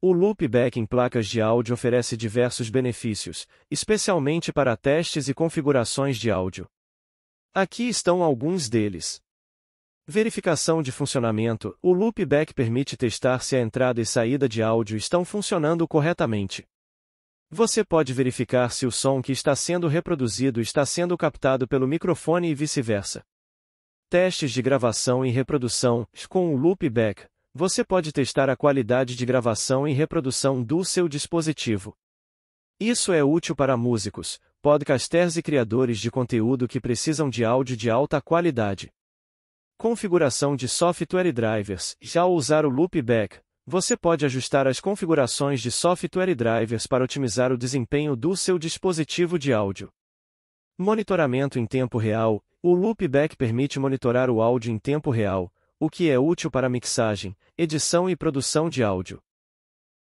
O loopback em placas de áudio oferece diversos benefícios, especialmente para testes e configurações de áudio. Aqui estão alguns deles. Verificação de funcionamento: O loopback permite testar se a entrada e saída de áudio estão funcionando corretamente. Você pode verificar se o som que está sendo reproduzido está sendo captado pelo microfone e vice-versa. Testes de gravação e reprodução: Com o loopback, você pode testar a qualidade de gravação e reprodução do seu dispositivo. Isso é útil para músicos, podcasters e criadores de conteúdo que precisam de áudio de alta qualidade. Configuração de software e drivers. Já ao usar o loopback, você pode ajustar as configurações de software e drivers para otimizar o desempenho do seu dispositivo de áudio. Monitoramento em tempo real. O loopback permite monitorar o áudio em tempo real, o que é útil para mixagem, edição e produção de áudio.